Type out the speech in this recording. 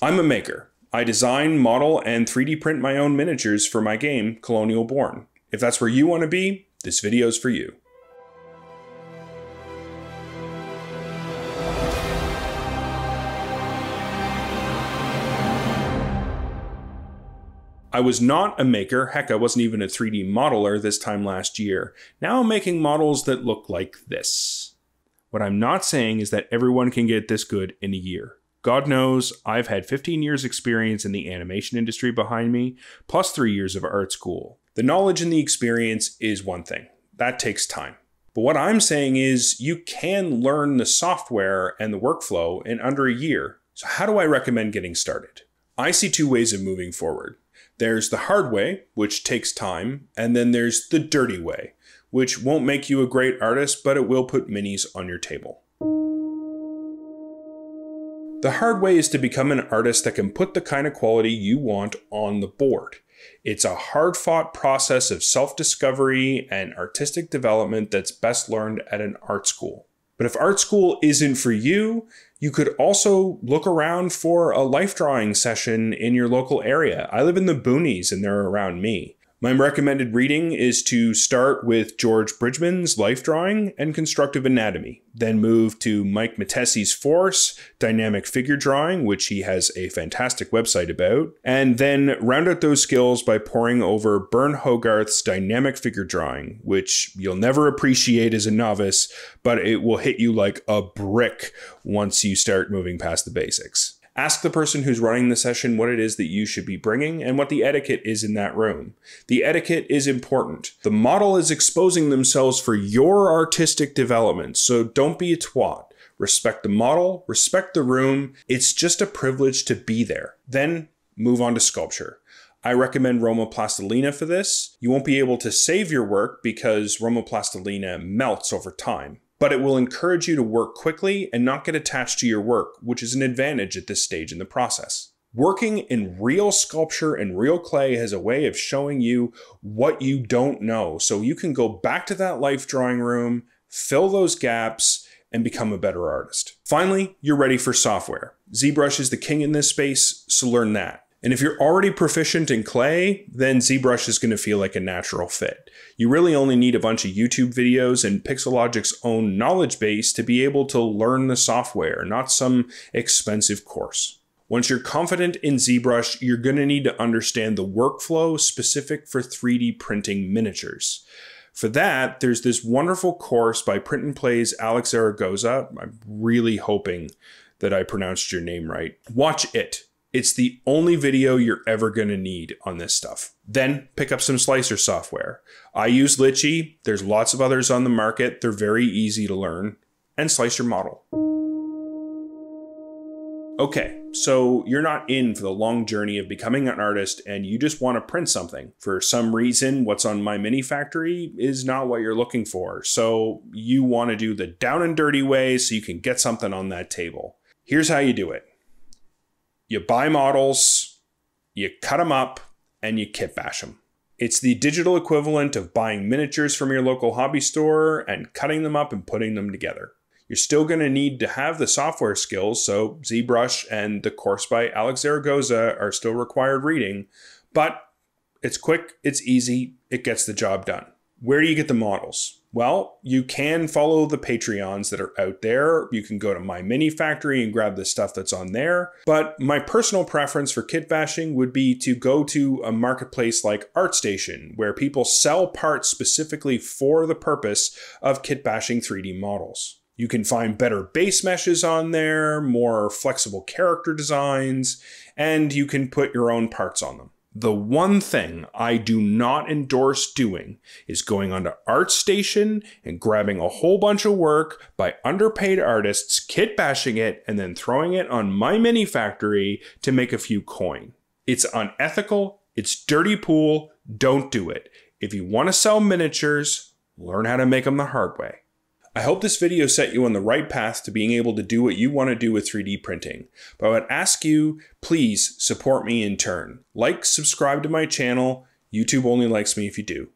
I'm a maker. I design, model, and 3D print my own miniatures for my game, Colonial Born. If that's where you want to be, this video is for you. I was not a maker, heck, I wasn't even a 3D modeler this time last year. Now I'm making models that look like this. What I'm not saying is that everyone can get this good in a year. God knows I've had 15 years experience in the animation industry behind me, plus 3 years of art school. The knowledge and the experience is one thing. That takes time. But what I'm saying is you can learn the software and the workflow in under a year. So how do I recommend getting started? I see two ways of moving forward. There's the hard way, which takes time, and then there's the dirty way, which won't make you a great artist, but it will put minis on your table. The hard way is to become an artist that can put the kind of quality you want on the board. It's a hard fought process of self discovery and artistic development that's best learned at an art school. But if art school isn't for you, you could also look around for a life drawing session in your local area. I live in the boonies and they're around me. My recommended reading is to start with George Bridgman's Life Drawing and Constructive Anatomy, then move to Mike Mattesi's Force, Dynamic Figure Drawing, which he has a fantastic website about, and then round out those skills by poring over Burne Hogarth's Dynamic Figure Drawing, which you'll never appreciate as a novice, but it will hit you like a brick once you start moving past the basics. Ask the person who's running the session what it is that you should be bringing and what the etiquette is in that room. The etiquette is important. The model is exposing themselves for your artistic development, so don't be a twat. Respect the model, respect the room. It's just a privilege to be there. Then move on to sculpture. I recommend Roma Plastilina for this. You won't be able to save your work because Roma Plastilina melts over time but it will encourage you to work quickly and not get attached to your work, which is an advantage at this stage in the process. Working in real sculpture and real clay has a way of showing you what you don't know. So you can go back to that life drawing room, fill those gaps, and become a better artist. Finally, you're ready for software. ZBrush is the king in this space, so learn that. And if you're already proficient in clay, then ZBrush is going to feel like a natural fit. You really only need a bunch of YouTube videos and Pixologic's own knowledge base to be able to learn the software, not some expensive course. Once you're confident in ZBrush, you're going to need to understand the workflow specific for 3D printing miniatures. For that, there's this wonderful course by Print and Play's Alex Zaragoza. I'm really hoping that I pronounced your name right. Watch it. It's the only video you're ever going to need on this stuff. Then pick up some slicer software. I use Lychee. There's lots of others on the market. They're very easy to learn. And slice your model. Okay, so you're not in for the long journey of becoming an artist and you just want to print something. For some reason, what's on My Mini Factory is not what you're looking for. So you want to do the down and dirty way so you can get something on that table. Here's how you do it you buy models, you cut them up, and you kit bash them. It's the digital equivalent of buying miniatures from your local hobby store and cutting them up and putting them together. You're still going to need to have the software skills, so ZBrush and the course by Alex Zaragoza are still required reading, but it's quick, it's easy, it gets the job done. Where do you get the models? Well, you can follow the Patreons that are out there. You can go to my mini factory and grab the stuff that's on there. But my personal preference for kit bashing would be to go to a marketplace like ArtStation, where people sell parts specifically for the purpose of kit bashing 3D models. You can find better base meshes on there, more flexible character designs, and you can put your own parts on them. The one thing I do not endorse doing is going onto ArtStation and grabbing a whole bunch of work by underpaid artists, kit bashing it, and then throwing it on my mini factory to make a few coin. It's unethical, it's dirty pool, don't do it. If you want to sell miniatures, learn how to make them the hard way. I hope this video set you on the right path to being able to do what you want to do with 3D printing, but I would ask you, please support me in turn. Like, subscribe to my channel. YouTube only likes me if you do.